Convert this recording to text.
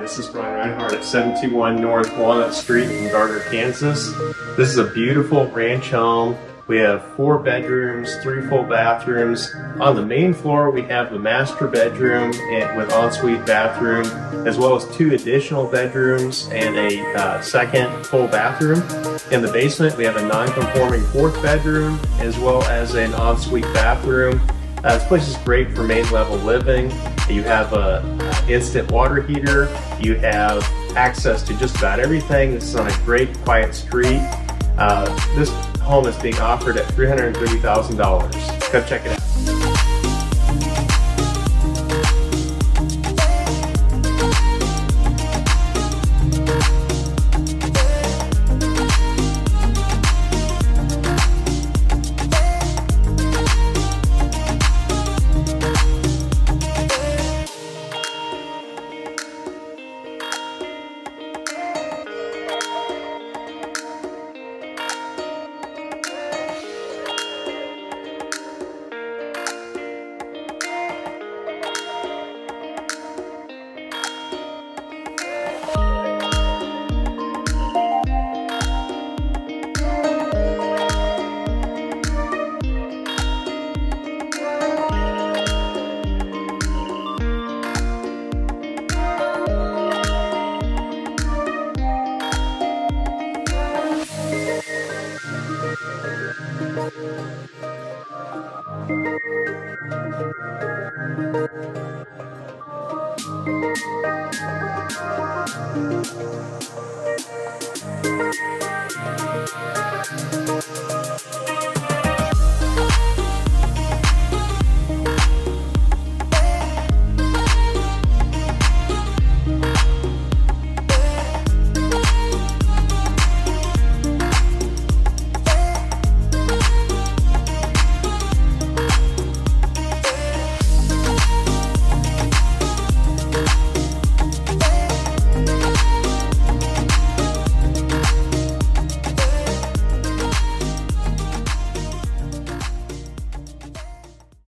This is Brian Reinhart at 71 North Walnut Street in Gardner, Kansas. This is a beautiful ranch home. We have four bedrooms, three full bathrooms. On the main floor, we have the master bedroom with ensuite bathroom, as well as two additional bedrooms and a uh, second full bathroom. In the basement, we have a non-conforming fourth bedroom, as well as an ensuite bathroom. Uh, this place is great for main level living. You have a instant water heater. You have access to just about everything. This is on a great quiet street. Uh, this home is being offered at $330,000. Come check it out.